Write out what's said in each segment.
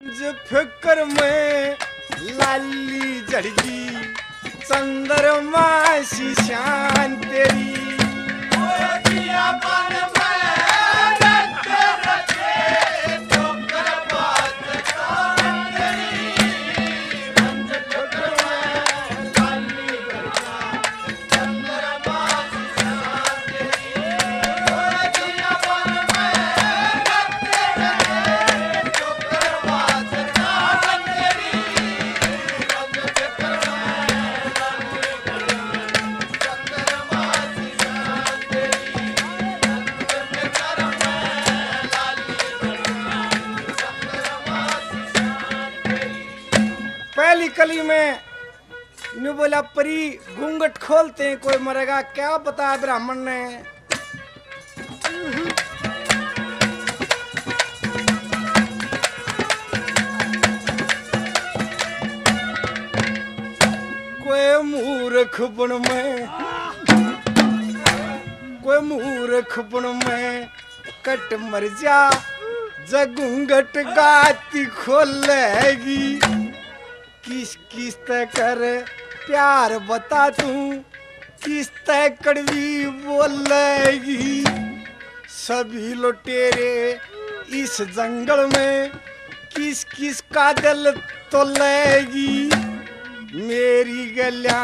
फ़िक्र में लाली जड़गी चंद्रमा सी शान तेरी। कली में बोला, परी घूंघट खोलते हैं, कोई मरेगा, क्या बताया ब्राह्मण ने? कोई मूर्ख बन में, कोई मूर्ख बन में, कट मर जा जगुंगट गाती खोलेगी किस किस कर प्यार बता तू किस कड़वी बोलेगी सभी लुटेरे इस जंगल में किस किस का दिल तोलेगी मेरी गलिया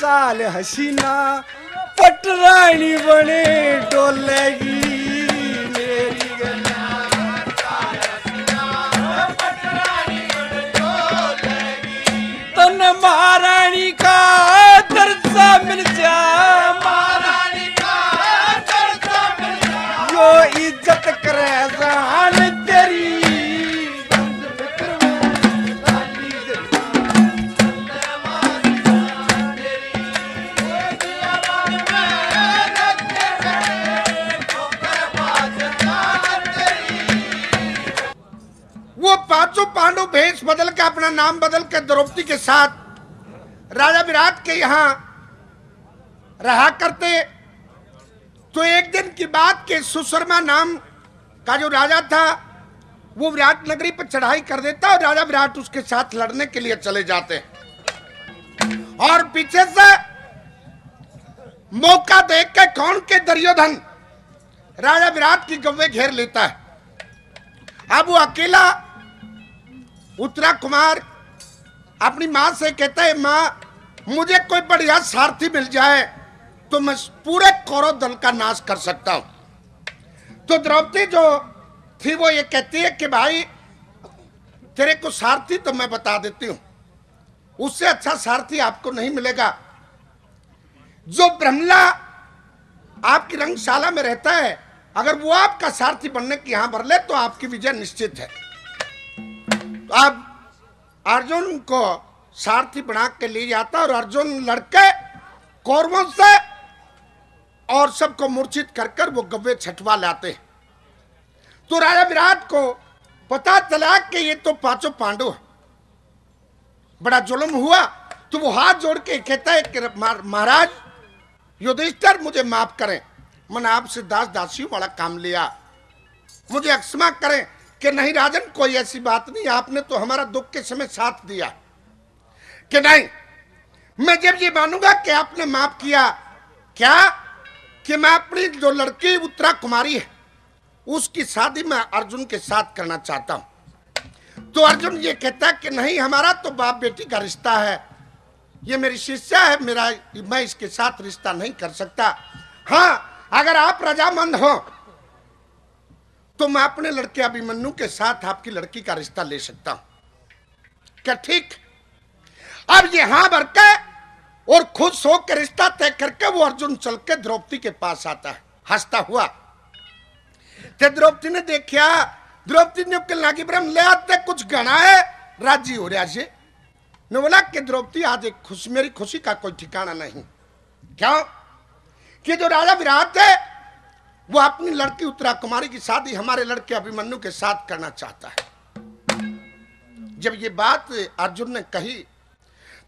चाल हसीना पटरानी बने डोलेगी महारानी का दर्जा मिल जा महारानी का दर्जा मिल जा यो इज़्ज़त करे जान तेरी। वो पाँचों पांडव भेष बदल के अपना नाम बदल के द्रौपदी के साथ राजा विराट के यहाँ रहा करते तो एक दिन की बात के सुशर्मा नाम का जो राजा था, वो विराट नगरी पर चढ़ाई कर देता और राजा विराट उसके साथ लड़ने के लिए चले जाते और पीछे से मौका देख के कौन के दुर्योधन राजा विराट की गव्वे घेर लेता है। अब वो अकेला उत्तरा कुमार अपनी माँ से कहता है, माँ मुझे कोई बढ़िया सारथी मिल जाए तो मैं पूरे कौरव दल का नाश कर सकता हूँ। तो द्रौपदी जो थी, वो ये कहती है कि भाई, तेरे को सारथी तो मैं बता देती हूँ। उससे अच्छा सारथी आपको नहीं मिलेगा। जो ब्रह्मला आपकी रंगशाला में रहता है, अगर वो आपका सारथी बनने की यहाँ भर ले तो आपकी विजय निश्चित है। तो अब अर्जुन को सारथी बना के ले जाता और अर्जुन लड़के कौरवों से और सबको मूर्छित कर कर वो गव्वे छठवा लाते तो राजा विराट को पता चला कि ये तो पाँचों पांडव। बड़ा जुल्म हुआ तो वो हाथ जोड़ के कहता है कि महाराज, युधिष्ठर, मुझे माफ़ करें। मैंने आपसे दास दासियों वाला काम लिया। मुझे अक्षमा करें कि नहीं राजन, कोई ऐसी बात नहीं, आपने तो हमारा दुख के समय साथ दिया। कि नहीं? मैं जब ये मानूँगा कि आपने माफ़ किया, क्या? कि मैं अपनी जो लड़की उत्तरा कुमारी है, उसकी शादी मैं अर्जुन के साथ करना चाहता हूँ। तो अर्जुन ये कहता है कि नहीं, हमारा तो बाप बेटी का रिश्ता है। ये मेरी शिष्या है, मेरा, मैं इसके साथ रिश्ता नहीं कर सकता। हाँ अगर आप रजामंद हो तो मैं अपने लड़के अभिमन्यु के साथ आपकी लड़की का रिश्ता ले सकता हूँ। क्या ठीक? अब यहाँ भर के और खुद खुश होकर रिश्ता तय करके वो अर्जुन चल के द्रौपदी के पास आता है। हंसता हुआ। ते द्रौपदी ने देखा, द्रौपदी ने कि ब्रह्म, ले आते कुछ गणा है, राज़ी हो रहा से ने बोला कि द्रौपदी, आज एक खुश, मेरी खुशी का कोई ठिकाना नहीं। क्यों? कि जो राजा विराट है, वो अपनी लड़की उत्तरा कुमारी की शादी हमारे लड़के अभिमन्यु के साथ करना चाहता है। जब ये बात अर्जुन ने कही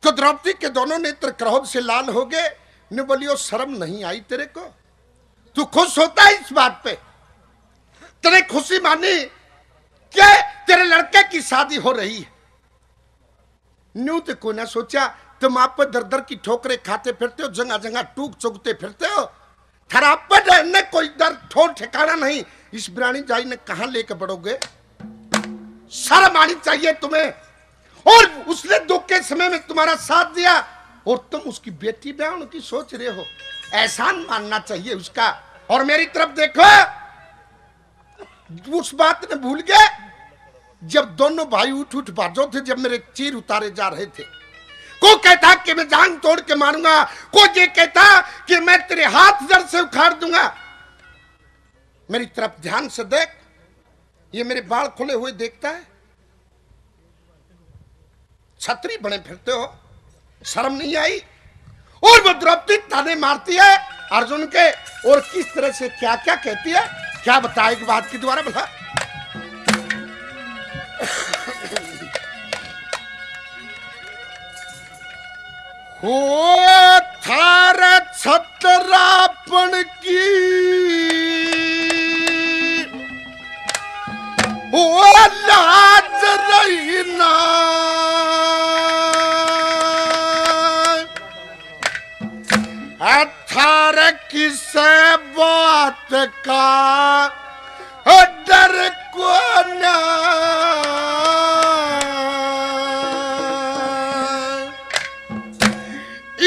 तो द्रौपदी के दोनों नेत्र क्रोध से लाल हो गए। ने बोलियो शर्म नहीं आई तेरे को? तू खुश होता है इस बात पे? तेरे खुशी मानी कि तेरे लड़के की शादी हो रही है? न्यू तो कोई ना सोचा, तुम आप पर दर दर की ठोकरे खाते फिरते हो जगह जगह टूक चुगते फिरते हो। खराब पर रहने कोई दर ठोर ठिकाना नहीं। इस ब्राणी जाई ने कहा लेके बढ़ोगे? शर्म आनी चाहिए तुम्हें। और उसने दुख के समय में तुम्हारा साथ दिया। और तुम उसकी बेटी बहन की सोच रहे हो। एहसान मानना चाहिए उसका। और मेरी तरफ़ देखो, उस बात ने भूल गए, जब दोनों भाई उठ उठ बाजो थे, जब मेरे चीर उतारे जा रहे थे। को कहता कि मैं जान तोड़ के मारूँगा को ये कहता कि मैं तेरे हाथ जड़ से उखाड़ दूँगा। मेरी तरफ़ ध्यान से देख, ये मेरे बाल खुले हुए देखता है। छतरी बने फिरते हो। शर्म नहीं आई? और वो द्रौपदी ताने मारती है अर्जुन के। और किस तरह से क्या क्या कहती है? क्या बताए एक बात की द्वारा बता हो थार छतरापण की। का डर को ना।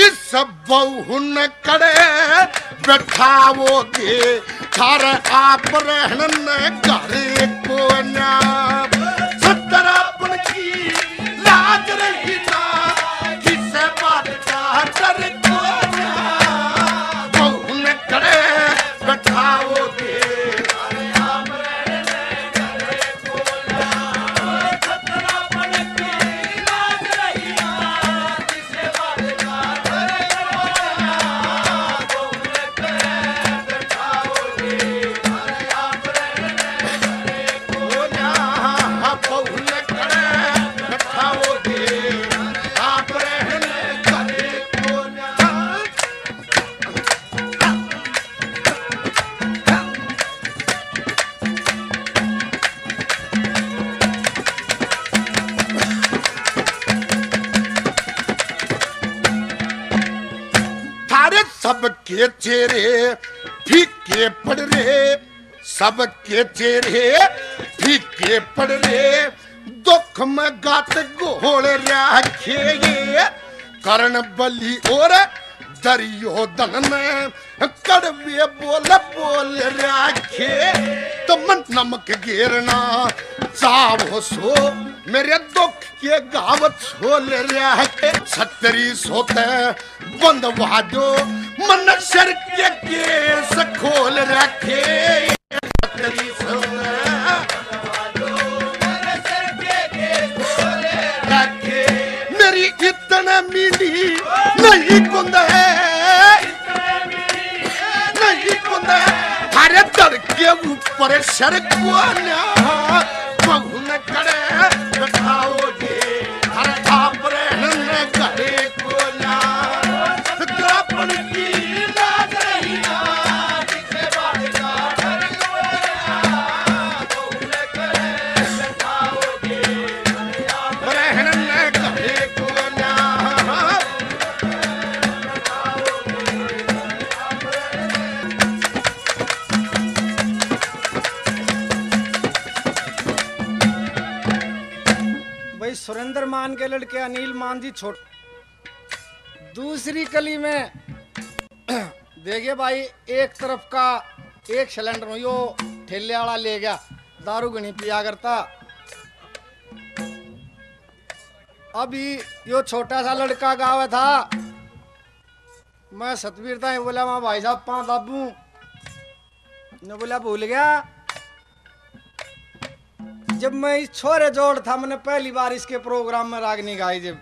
इस बहुन करे बैठाओगे, थार आप रहने घर को की लाज रही ना, किस बात का डर सबके चेहरे फीके पड़ रहे, सबके चेहरे फीके पड़ रहे। दुख में गात घोड़ रखे कर्ण बलि और दरियो दन में कड़वे बोल बोल राखे। तो मन नमक गिरना चाहो सो। मेरे दुख के गाव छोल रखे। छतरी सोते बंद वादो मन सर के केस खोल रखे। छतरी सोते ऊपर सर को सुरेंद्र मान के लड़के अनिल मान जी छोड़। दूसरी कली में, देखिए भाई, एक तरफ़ का एक सिलेंडर यो ठेले वाला ले गया, दारू गणी पिया करता। अभी यो छोटा सा लड़का गावे था। मैं सतवीर था बोला, मैं भाई साहब पाँच दाबू? ने बोला, भूल गया। जब मैं इस छोरे जोड़ था, मैंने पहली बार इसके प्रोग्राम में रागनी गाई जब।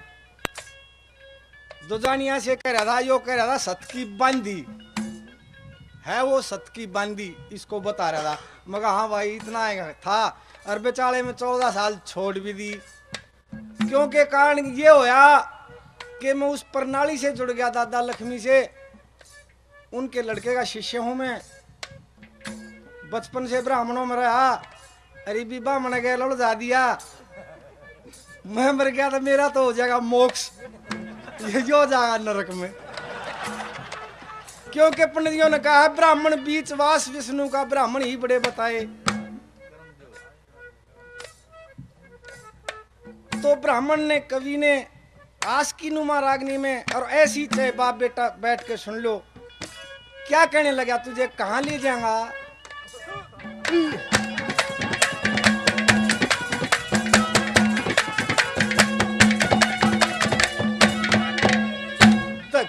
दो जानिया से कह रहा था, यो कह रहा था, सत की बांदी। है वो सत की बांदी, इसको बता रहा था। मगर हाँ भाई, इतना था, और बेचारे में चौदह साल छोड़ भी दी। क्योंकि कारण ये होया कि मैं उस प्रणाली से जुड़ गया, दादा लक्ष्मी से। उनके लड़के का शिष्य हूँ मैं। बचपन से ब्राह्मणों में रहा। अरे बीबा, मन गए लड़ जा दिया। मैं मर गया तो मेरा तो हो जाएगा मोक्ष। ये जो जाएगा नरक में। क्योंकि पंडितियों ने कहा, ब्राह्मण बीच वास विष्णु का ब्राह्मण ही बड़े बताए। तो ब्राह्मण ने, कवि ने, आस की नुमा रागनी में, और ऐसी चाहे बाप बेटा बैठ के सुन लो। क्या कहने लगा, तुझे कहाँ ले जाएगा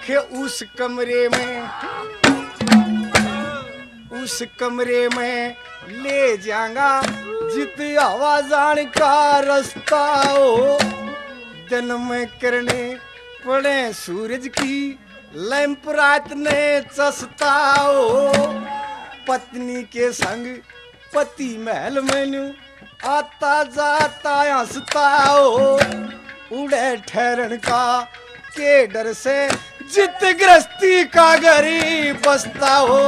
तखे उस कमरे में, उस कमरे में ले जाऊँगा। जित आवाजान का रास्ता हो दिन में करने पड़े सूरज की, लैंप रात ने चसता हो। पत्नी के संग पति महल मेनू आता जाता हंसता हो। उड़े ठहरन का के डर से जित गृहस्थी का गरीब बसता हो।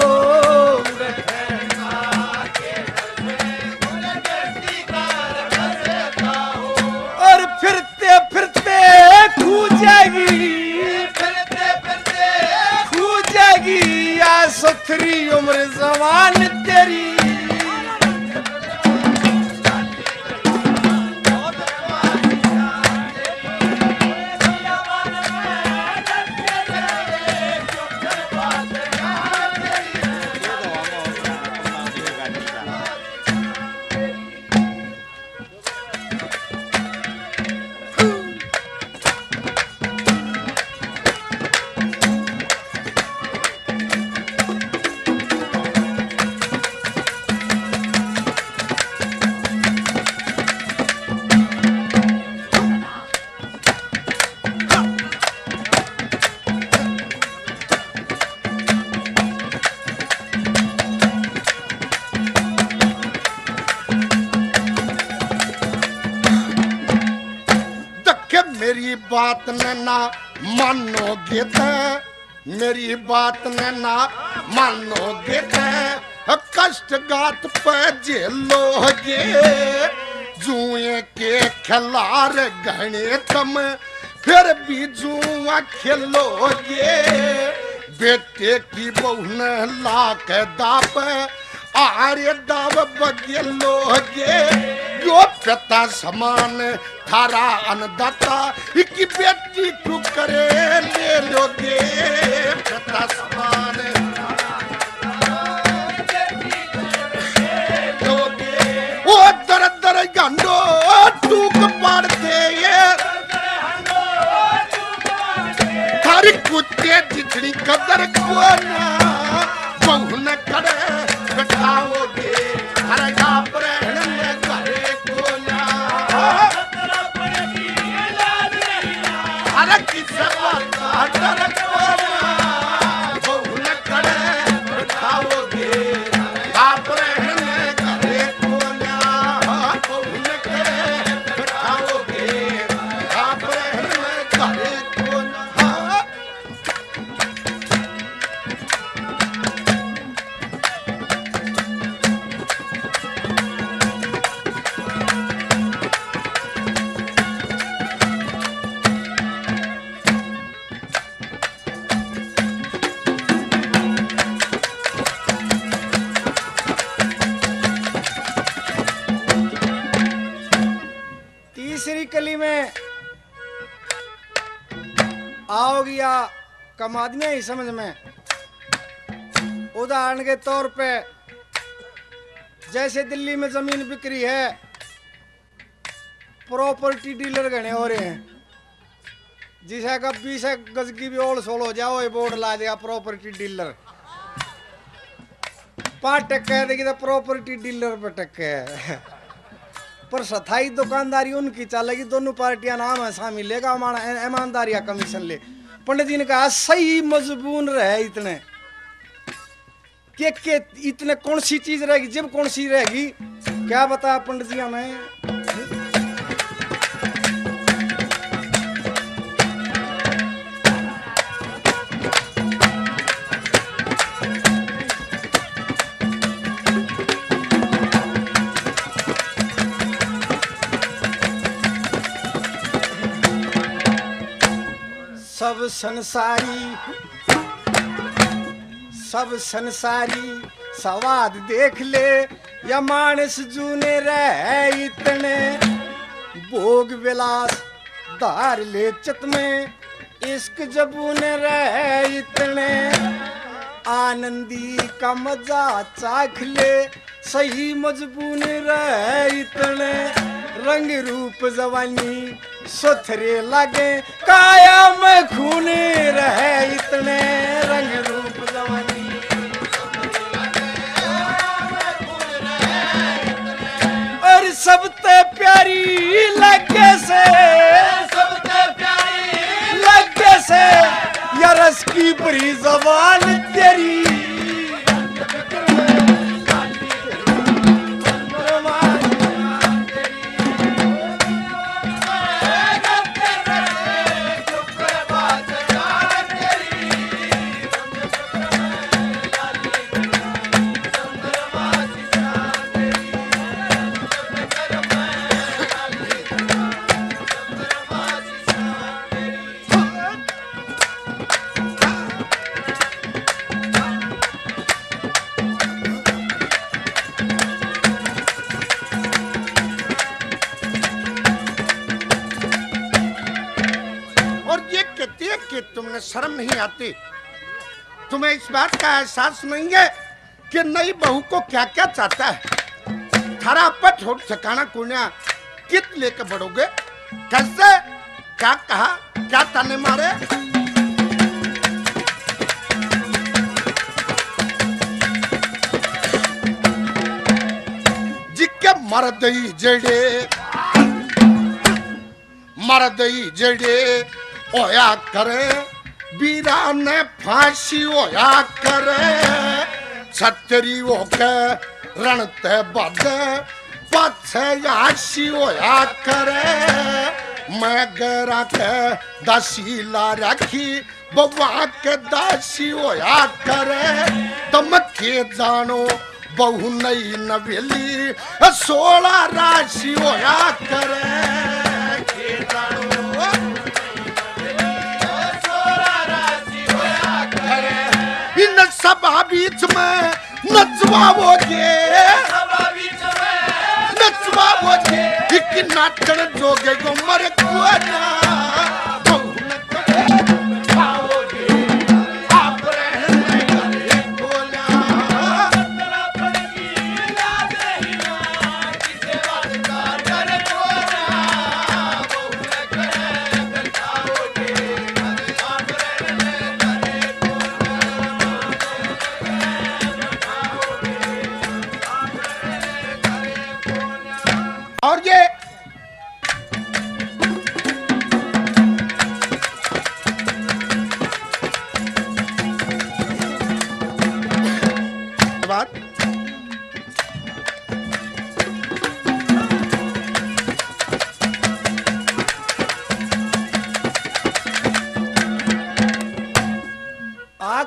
और फिरते फिरते खू जाएगी। फिरते खू जाएगी या सथरी उम्र जवान तेरी। बात ने ना मानोगे तो मेरी बात ने ना मानोगे तो कष्ट गात पे झेलोगे जुए के खिलार घने तम, फिर भी जुआ खेलोगे बेटे की बहू ने लाख दाप आरे दाव बगेलोगे यो पिता समान थारा अन्नदाता, इकी बेटी तू करे ले लोगे पिता समान ओ दर दर गंडो टूक पड़ते। ये थारी कुत्ते जितनी कदर को ना बहु न करे कमा दिया ही समझ में। उदाहरण के तौर पे, जैसे दिल्ली में ज़मीन बिक्री है प्रॉपर्टी डीलर घने हो रहे हैं। जिसे का बीस गज की भी ओल सोल हो जाओ ये बोर्ड ला देगा प्रॉपर्टी डीलर पाँच टक्का देगी तो प्रॉपर्टी डीलर पर टक्के है। पर सथाई दुकानदारी उनकी चलेगी, दोनों पार्टियाँ नाम है, शामिल लेगा हमारा ए- ईमानदारी या कमीशन ले। पंडित जी ने कहा, सही मजबून रहे इतने। के के, इतने कौन सी चीज़ रहेगी, जब कौन सी रहेगी? क्या बताया पंडित जी ने सब संसारी सब संसारी, सवाद देख ले, या मानस जूने रह इतने। भोग विलास धार ले चित में इश्क जबूने रह इतने। आनंदी का मज़ा चाख ले, सही मजबून रह इतने। रंग रूप जवानी सुथरे लगे काया में खून रह इतने रंग रूप जवानी। और सबते प्यारी लगे से सबते प्यारी लगे से या रस की बड़ी जबान तेरी। शर्म नहीं आती। तुम्हें इस बात का एहसास नहीं है कि नई बहू को क्या क्या चाहता है? थारा पट हो ठिकाना कुण्या कित लेकर बढ़ोगे? कैसे? क्या कहा? क्या ताने मारे? जिके मर्द ही जड़े। मरदई जड़े। होया करे। बीरा ने फांसी होया करे, छतरी होके रणते बद, पाछे आशी होया करे। मैं गरा के दशीला रखी, बवा के दासी होया करे। तुम के जानो, बहु नई नवेली सोलह राशि होया करे। के जानो सभा बीच में नचवा हो नचवाओगे एक नाचण जोगे गो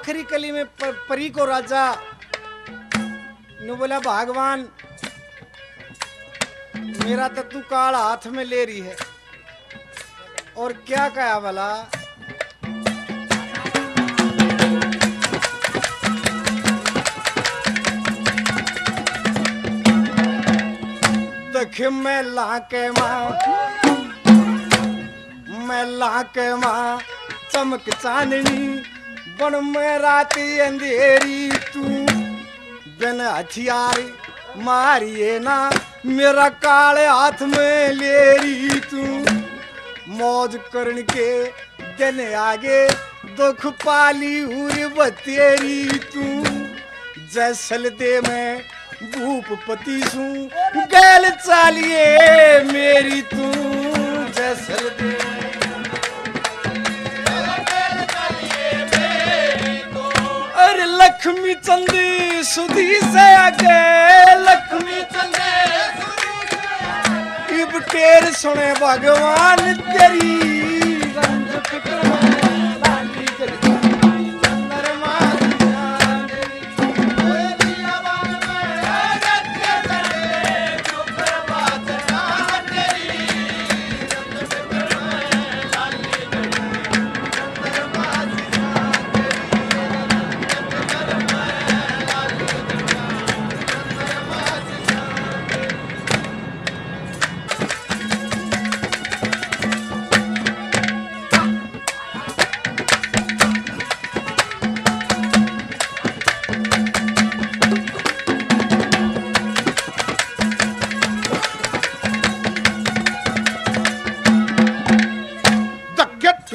आखिरी कली में प- परी को राजा ने बोला भगवान, मेरा तो तू काल हाथ में ले रही है। और क्या कहा भला? देख मैं लाके माँ, मैं लाके माँ, चमक चांदनी बन में राती अंधेरी तू। बिन हथियार मारिए ना, मेरा काले हाथ में लेरी तू। मौज करण के दिन आगे दुख पाली उर बतेरी तू। जैसल दे मैं भूपपति सू, गैल चालिए मेरी तू। जैसल दे अरे लक्ष्मी चंदी सुधी से आगे लक्ष्मी चंदी इब टेर सुने भगवान तेरी रंग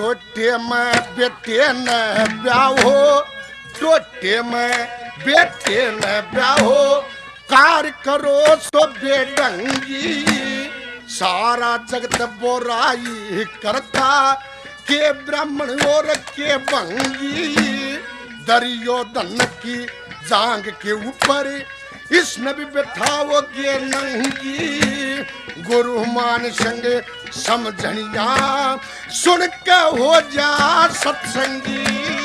टोटे में बेटे न ब्याहो टोटे में बेटे न ब्याहो। कार करो सो बेडंगी सारा जगत बोराई करता, के ब्राह्मण और के बंगी। दरियो धन की जांग के ऊपर इसने भी वो के नंगी गुरु मान संग समझनिया सुन के हो जा सत्संगी।